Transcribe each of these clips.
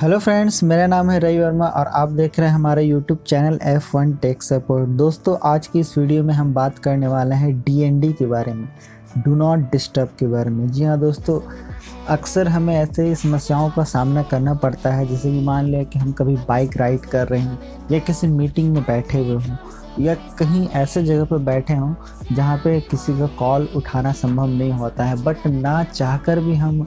Hello friends मेरा नाम है रवि वर्मा और आप देख रहे हैं हमारे YouTube channel F one tech support दोस्तों, आज की इस वीडियो में हम बात करने वाले हैं डीएनडी के बारे में डू नॉट डिस्टर्ब के बारे में। जी हाँ दोस्तों, अक्सर हमें ऐसे समस्याओं का सामना करना पड़ता है, जैसे कि मान लिया कि हम कभी बाइक राइड कर रहे हैं या किसी मीटिंग में बैठे हुए हों या कहीं ऐसे जगह पर बैठे हों जहाँ पर किसी का कॉल उठाना संभव नहीं होता है। बट ना चाहकर भी हम,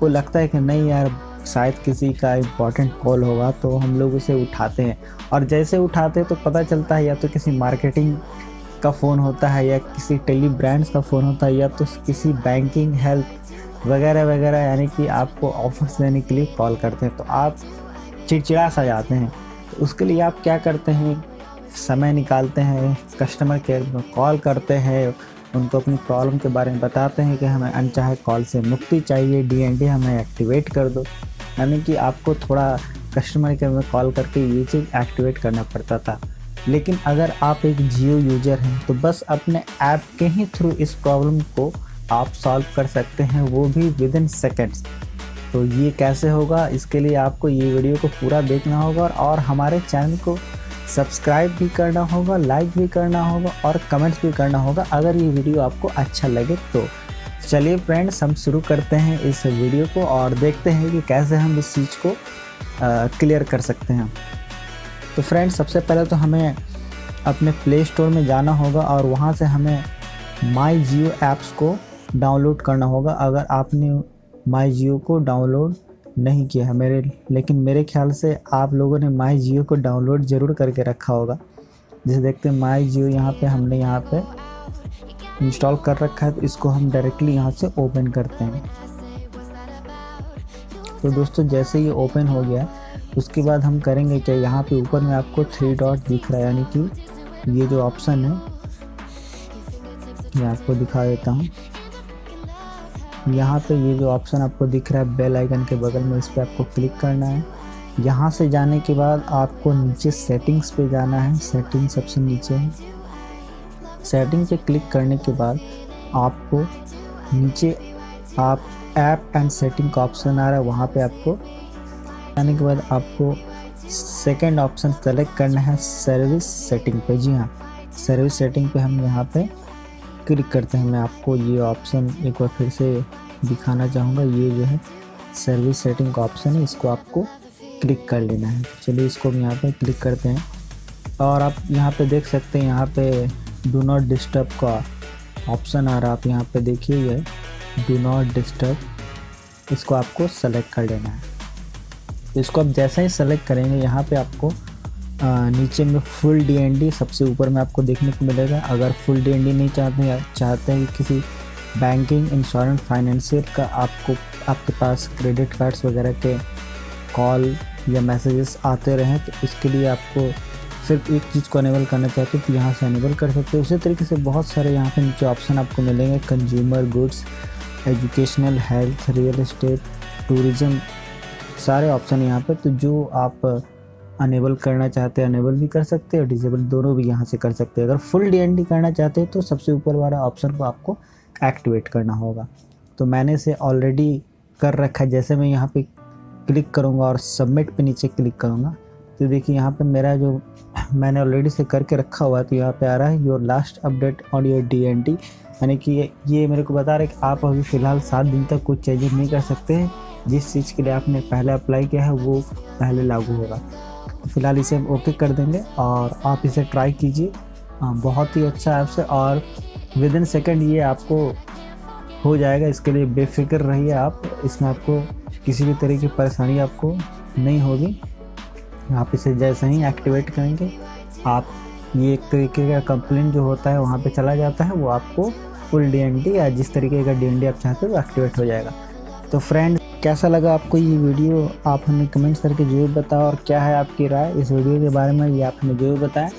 को लगता है कि नहीं यार शायद किसी का इम्पोर्टेंट कॉल होगा तो हम लोग उसे उठाते हैं। और जैसे उठाते हैं तो पता चलता है या तो किसी मार्केटिंग का फ़ोन होता है या किसी टेली ब्रांड्स का फ़ोन होता है या तो किसी बैंकिंग हेल्थ वगैरह वगैरह, यानी कि आपको ऑफर्स देने के लिए कॉल करते हैं। तो आप चिड़चिड़ा सा जाते हैं। तो उसके लिए आप क्या करते हैं? समय निकालते हैं कस्टमर केयर में कॉल करते हैं, उनको अपनी प्रॉब्लम के बारे में बताते हैं कि हमें अनचाहे कॉल से मुक्ति चाहिए डीएनडी हमें एक्टिवेट कर दो। यानी कि आपको थोड़ा कस्टमर केयर में कॉल करके ये चीज़ एक्टिवेट करना पड़ता था। लेकिन अगर आप एक जियो यूज़र हैं तो बस अपने ऐप के ही थ्रू इस प्रॉब्लम को आप सॉल्व कर सकते हैं, वो भी विद इन सेकेंड्स तो ये कैसे होगा, इसके लिए आपको ये वीडियो को पूरा देखना होगा और हमारे चैनल को सब्सक्राइब भी करना होगा लाइक भी करना होगा और कमेंट्स भी करना होगा। अगर ये वीडियो आपको अच्छा लगे तो चलिए फ्रेंड्स हम शुरू करते हैं इस वीडियो को और देखते हैं कि कैसे हम इस चीज़ को क्लियर कर सकते हैं। तो फ्रेंड्स सबसे पहले तो हमें अपने प्ले स्टोर में जाना होगा और वहाँ से हमें माई जियो ऐप्स को डाउनलोड करना होगा। अगर आपने माई जियो को डाउनलोड नहीं किया है मेरे, लेकिन मेरे ख्याल से आप लोगों ने माई जियो को डाउनलोड ज़रूर करके रखा होगा। जैसे देखते हैं माई जियो यहाँ पे हमने यहाँ पे इंस्टॉल कर रखा है तो इसको हम डायरेक्टली यहाँ से ओपन करते हैं। तो दोस्तों, जैसे ये ओपन हो गया, उसके बाद हम करेंगे क्या? यहाँ पे ऊपर में आपको थ्री डॉट दिख रहा है, यानी कि ये जो ऑप्शन है, मैं आपको दिखा देता हूँ। यहाँ पे ये जो ऑप्शन आपको दिख रहा है बेल आइकन के बगल में, इस पर आपको क्लिक करना है। यहाँ से जाने के बाद आपको नीचे सेटिंग्स पे जाना है। सेटिंग सबसे नीचे है। सेटिंग पे क्लिक करने के बाद आपको नीचे आप ऐप एंड सेटिंग का ऑप्शन आ रहा है, वहाँ पे आपको आने के बाद आपको सेकंड ऑप्शन सेलेक्ट करना है सर्विस सेटिंग पे। जी हाँ सर्विस सेटिंग पे हम यहाँ पे क्लिक करते हैं। मैं आपको ये ऑप्शन एक बार फिर से दिखाना चाहूँगा। ये जो है सर्विस सेटिंग का ऑप्शन है, इसको आपको क्लिक कर लेना है। चलिए इसको हम यहाँ पे क्लिक करते हैं। और आप यहाँ पे देख सकते हैं, यहाँ पे डू नॉट डिस्टर्ब का ऑप्शन आ रहा आप यहाँ पे देखिए ये डू नॉट डिस्टर्ब इसको आपको सेलेक्ट कर लेना है। इसको आप जैसा ही सेलेक्ट करेंगे यहाँ पे आपको आ, नीचे में फुल डीएनडी सबसे ऊपर में आपको देखने को मिलेगा। अगर फुल डी नहीं चाहते चाहते हैं कि किसी बैंकिंग इंश्योरेंस फाइनेंशियल का आपको आपके पास क्रेडिट कार्ड्स वगैरह के कॉल या मैसेजेस आते रहें तो इसके लिए आपको सिर्फ़ एक चीज़ को अनेबल करना चाहते हैं तो यहाँ से अनेबल कर सकते हो। उसी तरीके से बहुत सारे यहाँ पे नीचे ऑप्शन आपको मिलेंगे। Consumer goods educational health real estate tourism सारे ऑप्शन यहाँ पर तो जो आप अनेबल करना चाहते हैं अनेबल भी कर सकते हैं डिजेबल दोनों भी यहाँ से कर सकते हैं। अगर फुल डी करना चाहते हैं तो सबसे ऊपर वाला ऑप्शन को आपको एक्टिवेट करना होगा। तो मैंने इसे ऑलरेडी कर रखा है। जैसे मैं यहाँ पे क्लिक करूँगा और सबमिट पे नीचे क्लिक करूँगा तो देखिए, यहाँ पे मेरा जो मैंने ऑलरेडी से करके रखा हुआ है तो यहाँ पे आ रहा है your last update on your D N T यानी कि ये मेरे को बता रहा है कि आप अभी फ़िलहाल सात दिन तक कुछ चेंजेस नहीं कर सकते हैं। जिस चीज़ के लिए आपने पहले अप्लाई किया है, वो पहले लागू होगा। तो फ़िलहाल इसे हम ओके कर देंगे और आप इसे ट्राई कीजिए। बहुत ही अच्छा ऐप्स है और विद इन सेकेंड ये आपको हो जाएगा। इसके लिए बेफिक्र रहिए आप। इसमें आपको किसी भी तरह की परेशानी आपको नहीं होगी। आप इसे जैसे ही एक्टिवेट करेंगे, आप ये एक तरीके का कंप्लेन जो होता है वहाँ पे चला जाता है, वो आपको फुल डीएनडी या जिस तरीके का डीएनडी आप चाहते हो वो एक्टिवेट हो जाएगा। तो फ्रेंड कैसा लगा आपको ये वीडियो आप हमें कमेंट्स करके ज़रूर बताओ और क्या है आपकी राय इस वीडियो के बारे में, ये आप हमें ज़रूर बताएँ।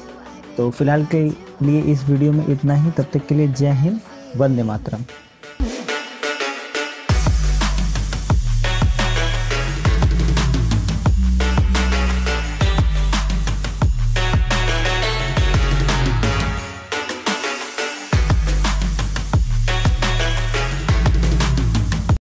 तो फ़िलहाल के लिए इस वीडियो में इतना ही, तब तक के लिए जय हिंद, वंदे मातरम।